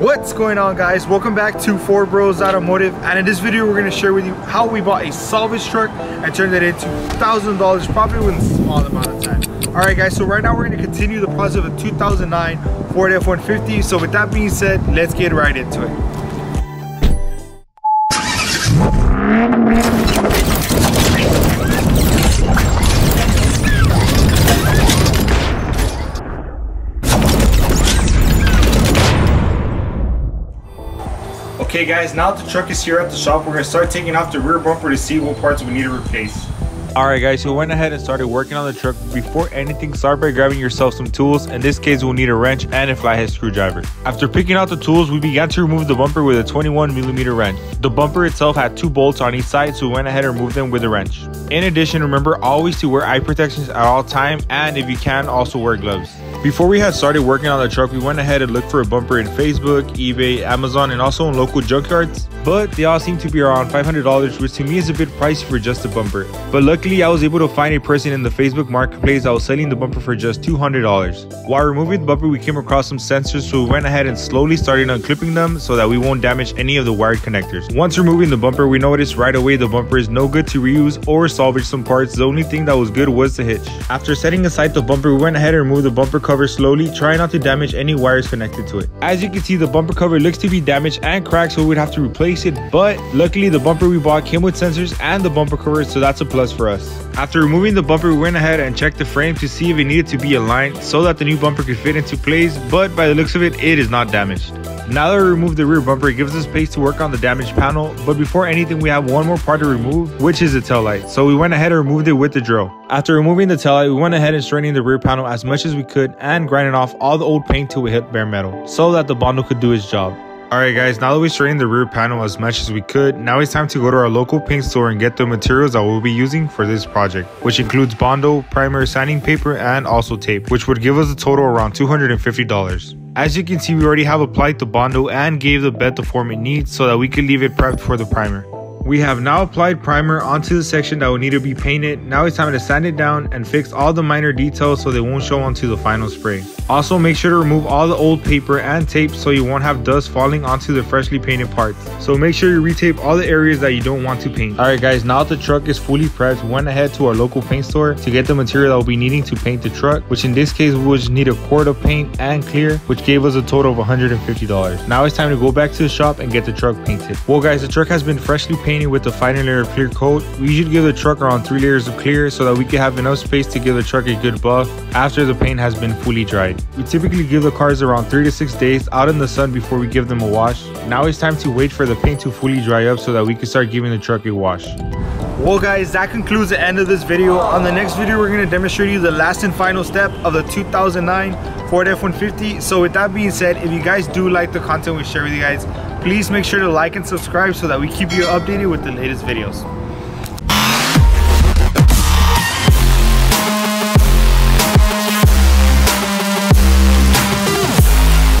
What's going on guys? Welcome back to Four Bros Automotive and in this video we're going to share with you how we bought a salvage truck and turned it into $1,000 probably within a small amount of time. Alright guys, so right now we're going to continue the process of a 2009 Ford F-150. So with that being said, let's get right into it. Okay guys, now that the truck is here at the shop, we're gonna start taking off the rear bumper to see what parts we need to replace. Alright guys, so we went ahead and started working on the truck. Before anything, start by grabbing yourself some tools. In this case, we'll need a wrench and a flathead screwdriver. After picking out the tools, we began to remove the bumper with a 21mm wrench. The bumper itself had two bolts on each side, so we went ahead and removed them with a wrench. In addition, remember always to wear eye protections at all time and if you can, also wear gloves. Before we had started working on the truck, we went ahead and looked for a bumper in Facebook, eBay, Amazon, and also in local junkyards, but they all seem to be around $500, which to me is a bit pricey for just a bumper. But luckily, I was able to find a person in the Facebook marketplace that was selling the bumper for just $200. While removing the bumper, we came across some sensors, so we went ahead and slowly started unclipping them so that we won't damage any of the wired connectors. Once removing the bumper, we noticed right away the bumper is no good to reuse or salvage some parts. The only thing that was good was the hitch. After setting aside the bumper, we went ahead and removed the bumper cover slowly, trying not to damage any wires connected to it. As you can see, the bumper cover looks to be damaged and cracked, so we'd have to replace it, but luckily the bumper we bought came with sensors and the bumper cover, so that's a plus for us. After removing the bumper, we went ahead and checked the frame to see if it needed to be aligned so that the new bumper could fit into place, but by the looks of it, it is not damaged. Now that we removed the rear bumper, it gives us space to work on the damaged panel, but before anything, we have one more part to remove, which is the tail light. So we went ahead and removed it with the drill. After removing the tail light, we went ahead and straightening the rear panel as much as we could and grinding off all the old paint till we hit bare metal, so that the Bondo could do its job. Alright guys, now that we straightened the rear panel as much as we could, now it's time to go to our local paint store and get the materials that we'll be using for this project, which includes Bondo, primer, sanding paper, and also tape, which would give us a total around $250. As you can see, we already have applied the Bondo and gave the bed the form it needs so that we could leave it prepped for the primer. We have now applied primer onto the section that will need to be painted. Now it's time to sand it down and fix all the minor details so they won't show onto the final spray. Also make sure to remove all the old paper and tape so you won't have dust falling onto the freshly painted parts. So make sure you retape all the areas that you don't want to paint. Alright guys, now that the truck is fully prepped, we went ahead to our local paint store to get the material that we'll be needing to paint the truck, which in this case we will just need a quart of paint and clear, which gave us a total of $150. Now it's time to go back to the shop and get the truck painted. Well guys, the truck has been freshly painted with the final layer of clear coat. We usually give the truck around 3 layers of clear so that we can have enough space to give the truck a good buff after the paint has been fully dried. We typically give the cars around 3 to 6 days out in the sun before we give them a wash. Now it's time to wait for the paint to fully dry up so that we can start giving the truck a wash. Well guys, that concludes the end of this video. On the next video, we're going to demonstrate you the last and final step of the 2009 Ford F-150. So with that being said, if you guys do like the content we share with you guys, please make sure to like and subscribe so that we keep you updated with the latest videos.